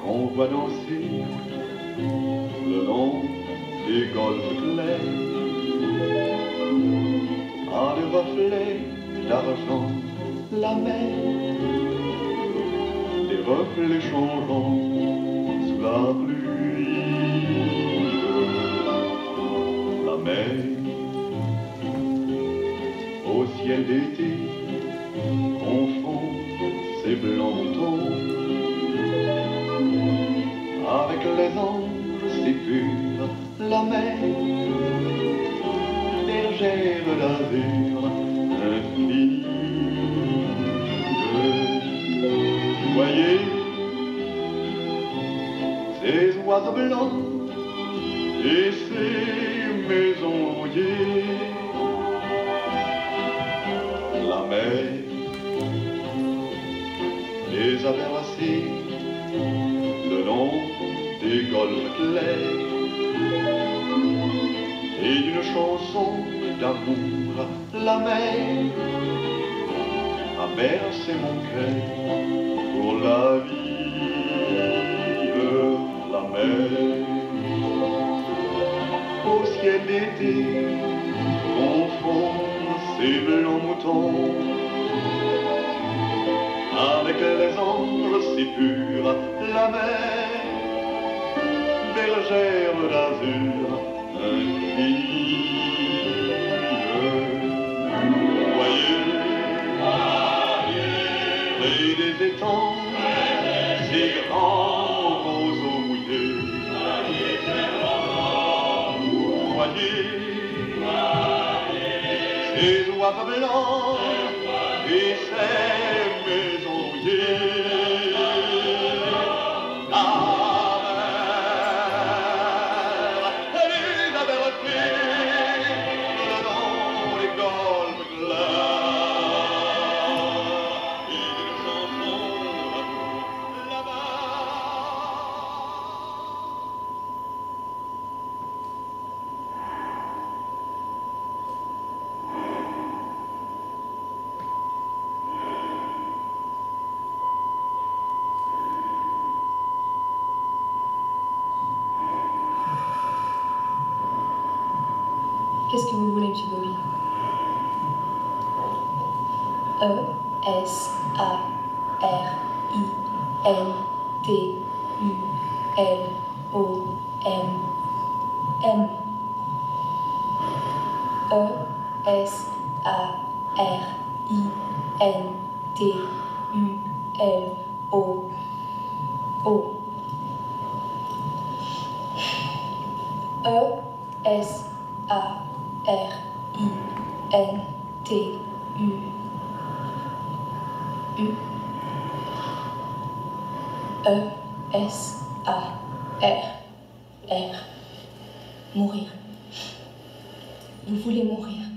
qu'on voit danser le long des golfes clairs, en des reflets d'argent, la mer, des reflets changeants sous la pluie, la mer, au ciel d'été, tons avec les anges si purs, la mer, bergère d'azur infinie. Voyez ces oiseaux blancs et ces maisons la mer le long des golfes clairs et d'une chanson d'amour, la mer. A bercé mon cœur pour la vie, la mer. Au ciel d'été confond ses blancs moutons avec les anges si purs, la mer, bergère d'azur infinie. Voyez, et des étangs, ces grands roseaux mouillés. Voyez, ces oiseaux blancs et ces maisons day. E S A R I N T U L O M M E S A R I N T U L O O E S A R I N T U U E S A R R Mourir. Vous voulez mourir.